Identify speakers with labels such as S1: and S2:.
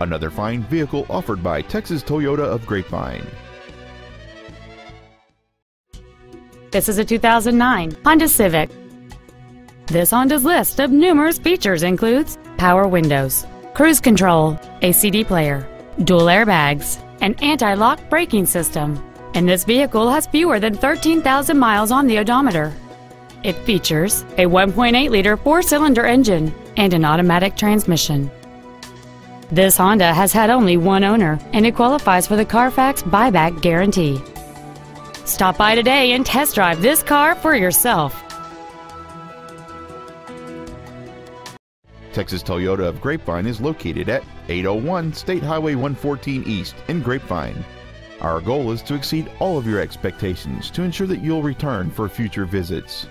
S1: Another fine vehicle offered by Texas Toyota of Grapevine.
S2: This is a 2009 Honda Civic. This Honda's list of numerous features includes power windows, cruise control, a CD player, dual airbags, an anti-lock braking system, and this vehicle has fewer than 13,000 miles on the odometer. It features a 1.8-liter four-cylinder engine and an automatic transmission. This Honda has had only one owner, and it qualifies for the Carfax buyback guarantee. Stop by today and test drive this car for yourself.
S1: Texas Toyota of Grapevine is located at 801 State Highway 114 East in Grapevine. Our goal is to exceed all of your expectations to ensure that you'll return for future visits.